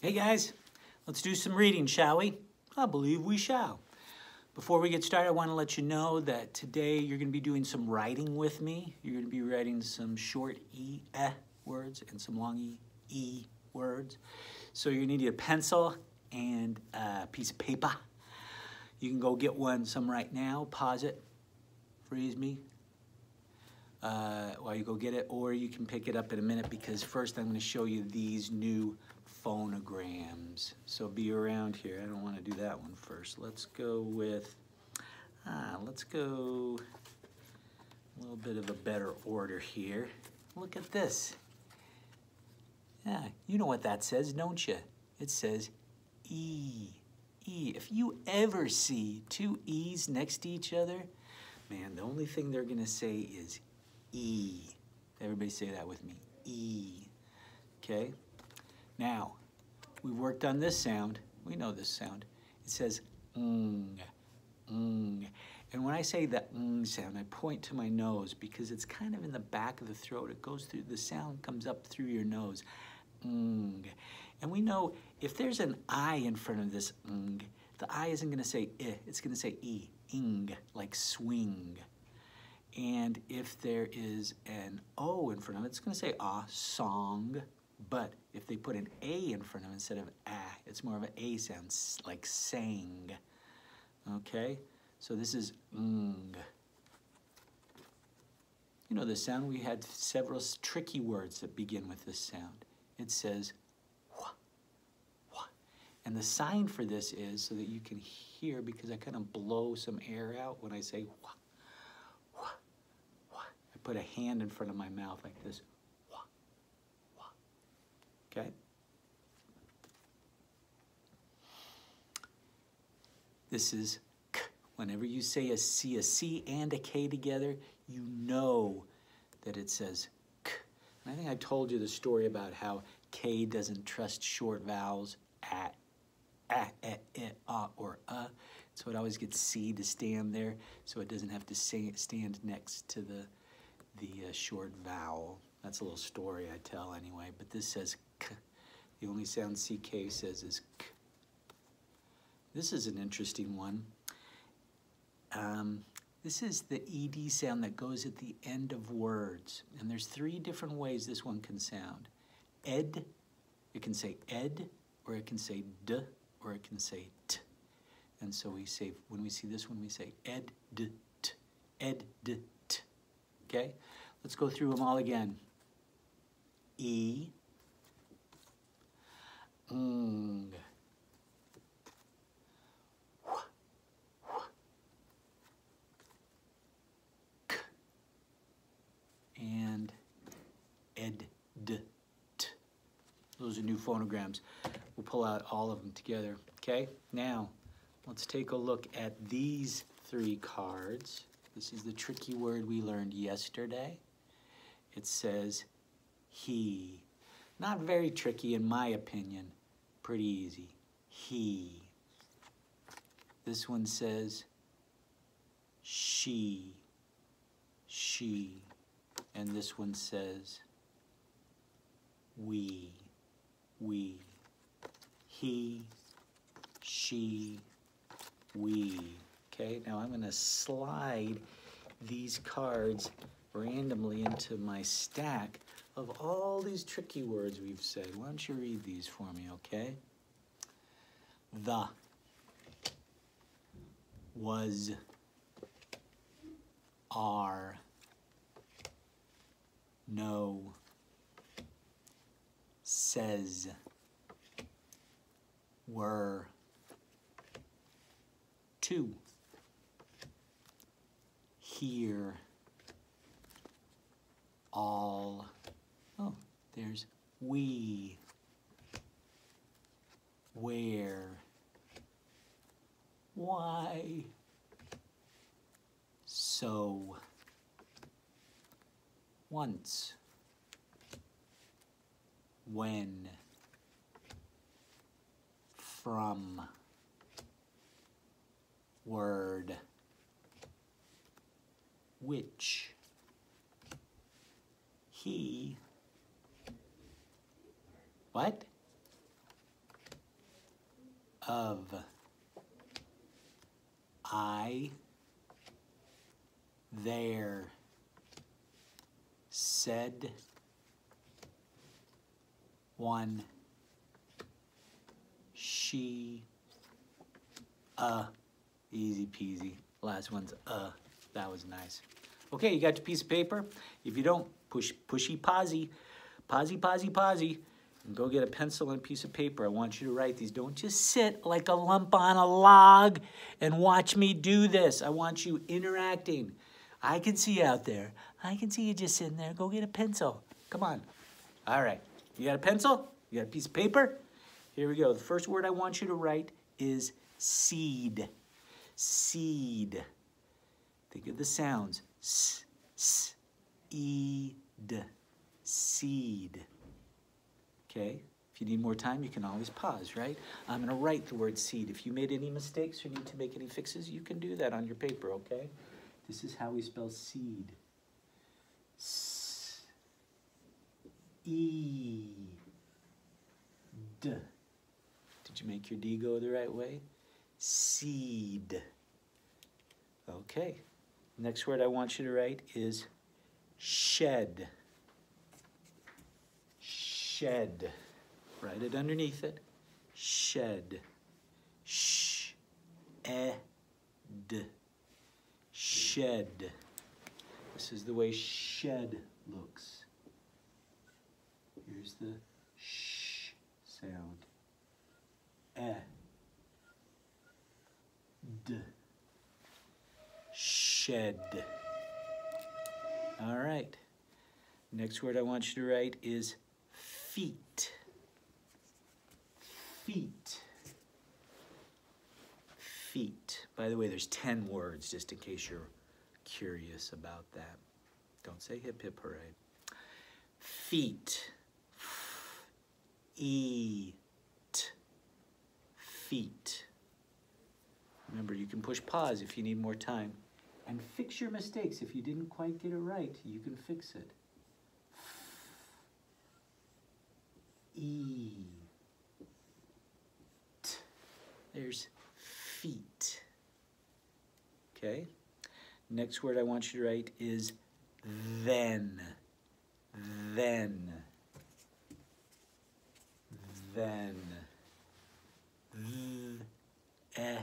Hey guys, let's do some reading, shall we? I believe we shall. Before we get started, I want to let you know that today you're going to be doing some writing with me. You're going to be writing some short E, eh words and some long E, E words. So to need a pencil and a piece of paper. You can go get one some right now, pause it, freeze me, uh, while you go get it, or you can pick it up in a minute because first I'm going to show you these new phonograms. So be around here. I don't want to do that one first. Let's go with, ah, let's go a little bit of a better order here. Look at this. Yeah, you know what that says, don't you? It says E. E. If you ever see two E's next to each other, man, the only thing they're going to say is E. Everybody say that with me. E. Okay? Now, we've worked on this sound. We know this sound. It says ng, ng. And when I say the ng sound, I point to my nose because it's kind of in the back of the throat. It goes through, the sound comes up through your nose. Ng. And we know if there's an I in front of this ng, the I isn't going to say I, it's going to say E, ing, like swing. And if there is an O in front of it, it's going to say ah, song. But if they put an A in front of it instead of ah, it's more of an A sound, like sang. Okay? So this is ng. You know the sound? We had several tricky words that begin with this sound. It says wha, wha. And the sign for this is so that you can hear, because I kind of blow some air out when I say wha, wha, wha. I put a hand in front of my mouth like this. Okay? This is k. Whenever you say a C, a C and a K together, you know that it says k. And I think I told you the story about how K doesn't trust short vowels at, at, at, at, or uh. So it always gets C to stand there, so it doesn't have to stand next to the, the uh, short vowel. That's a little story I tell anyway, but this says k. The only sound CK says is k. This is an interesting one. Um, this is the ED sound that goes at the end of words. And there's three different ways this one can sound. Ed, it can say ed, or it can say d, or it can say t. And so we say, when we see this one, we say ed, d, t, ed, d, t. Okay? Let's go through them all again. E, ng, and ed, d, t. Those are new phonograms. We'll pull out all of them together, okay? Now, let's take a look at these three cards. This is the tricky word we learned yesterday. It says he. Not very tricky in my opinion. Pretty easy. He. This one says she. She. And this one says we. We. He. She. We. Okay, now I'm going to slide these cards randomly into my stack of all these tricky words we've said. Why don't you read these for me, okay? The was are no says were two here all oh there's we where why so once when from word which he what of. I, there, said, one, she, uh, easy peasy. Last one's uh, that was nice. Okay, you got your piece of paper. If you don't, push, pushy, posy, posy, posy, posy, go get a pencil and a piece of paper. I want you to write these. Don't just sit like a lump on a log and watch me do this. I want you interacting. I can see you out there. I can see you just sitting there. Go get a pencil. Come on. All right. You got a pencil? You got a piece of paper? Here we go. The first word I want you to write is seed. Seed. Think of the sounds. S, s, e, d. Seed. Okay? If you need more time, you can always pause, right? I'm to write the word seed. If you made any mistakes or need to make any fixes, you can do that on your paper, okay? This is how we spell seed. S, E, D. Did you make your D go the right way? Seed. Okay. Next word I want you to write is shed. Shed. Write it underneath it. Shed. Sh. E. D. Shed. This is the way shed looks. Here's the sh sound. E. D. Shed. All right. Next word I want you to write is feet. Feet. Feet. By the way, there's 10 words just in case you're curious about that. Don't say hip hip hooray. Feet. Eat. Feet. Remember, you can push pause if you need more time. And fix your mistakes. If you didn't quite get it right, you can fix it. There's feet. Okay? Next word I want you to write is then. Then. Then. Th.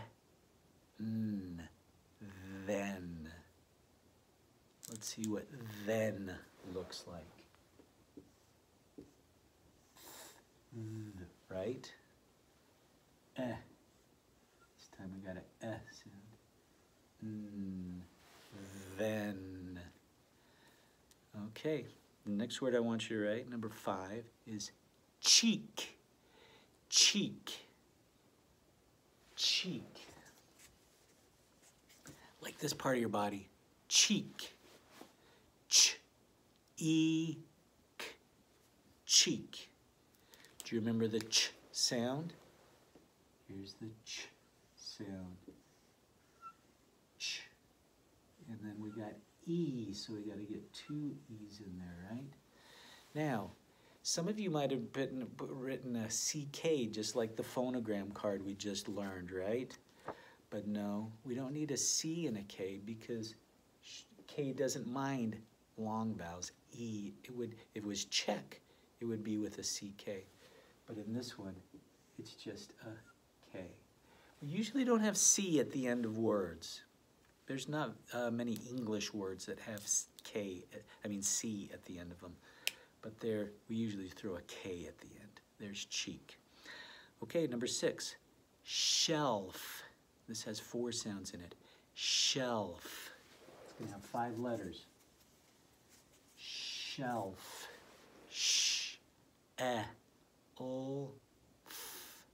Then. Let's see what then looks like. Th, right? Eh. Got an S sound. Mm, then. Okay, the next word I want you to write, number five, is cheek. Cheek. Cheek. Like this part of your body. Cheek. Ch. E. K. Cheek. Do you remember the ch sound? Here's the ch sound. Ch. And then we got E, so we got to get two E's in there, right? Now, some of you might have written, written a CK just like the phonogram card we just learned, right? But no, we don't need a C and a K because K doesn't mind long vowels. E, it would, if it was check, it would be with a CK. But in this one, it's just a K. Usually don't have C at the end of words. There's not uh, many English words that have K, I mean C at the end of them. But there, we usually throw a K at the end. There's cheek. Okay, number six, shelf. This has four sounds in it. Shelf. It's gonna have five letters. Shelf. Sh, eh, ol, f,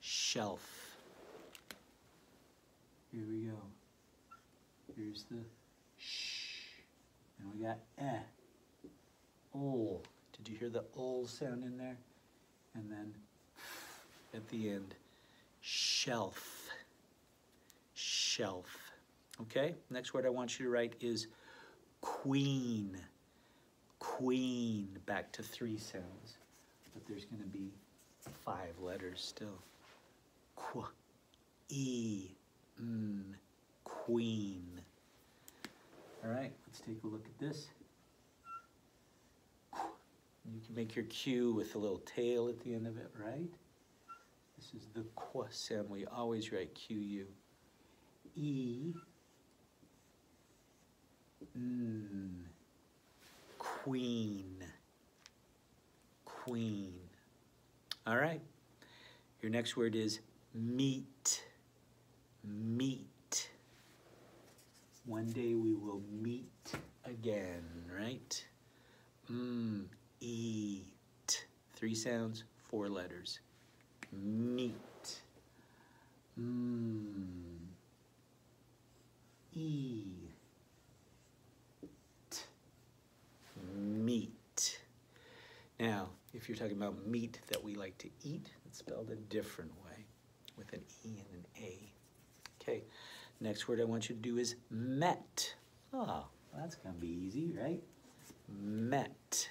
shelf. Here we go. Here's the sh. And we got eh. Ol. Did you hear the ol sound in there? And then at the end, shelf. Shelf. Okay, next word I want you to write is queen. Queen. Back to three sounds. But there's going to be five letters still. Qu E, mm, queen. All right, let's take a look at this. You can make your Q with a little tail at the end of it, right? This is the qu sound. We always write Q-U. E, mm, queen, queen. All right, your next word is meet, meet. One day we will meet again, right? Mm, eat. Three sounds, four letters. Meet. Mm. E. Meet. Now, if you're talking about meat that we like to eat, it's spelled a different way with an E and an A. Okay, next word I want you to do is met. Oh, that's gonna be easy, right? Met.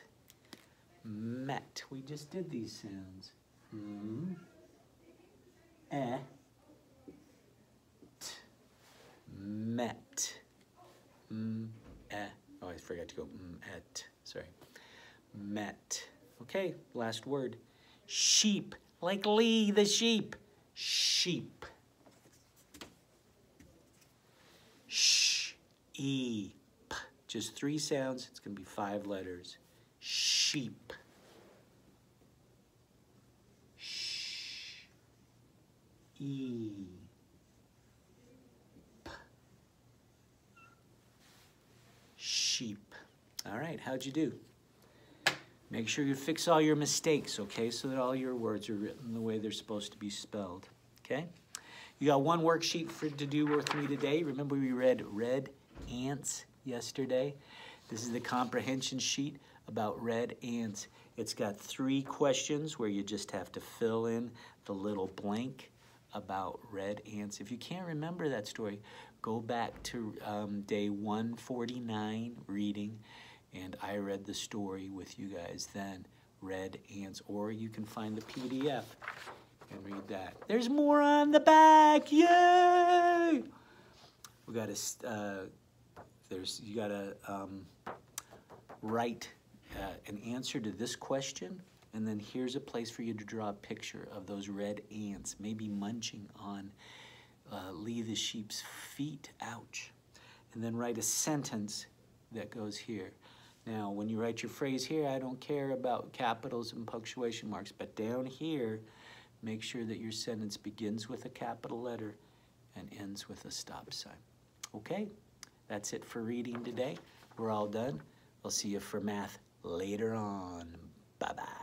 Met. We just did these sounds. Mm. Eh. T. Met. Mm, eh. Oh, I forgot to go mm, et. Sorry. Met. Okay, last word. Sheep. Like Lee the sheep. Sheep. Sh. E. P. Just three sounds. It's going to be five letters. Sheep. Sh. E. P. Sheep. All right, how'd you do? Make sure you fix all your mistakes, okay, so that all your words are written the way they're supposed to be spelled, okay? You got one worksheet for to do with me today. Remember we read red ants yesterday? This is the comprehension sheet about red ants. It's got three questions where you just have to fill in the little blank about red ants. If you can't remember that story, go back to um, day 149 reading and I read the story with you guys then, Red Ants, or you can find the PDF and read that. There's more on the back, yay! We got a uh, there's, you got to um, write uh, an answer to this question, and then here's a place for you to draw a picture of those red ants, maybe munching on uh, Lee the sheep's feet, ouch. And then write a sentence that goes here. Now, when you write your phrase here, I don't care about capitals and punctuation marks, but down here, make sure that your sentence begins with a capital letter and ends with a stop sign. Okay, that's it for reading today. We're all done. I'll see you for math later on. Bye-bye.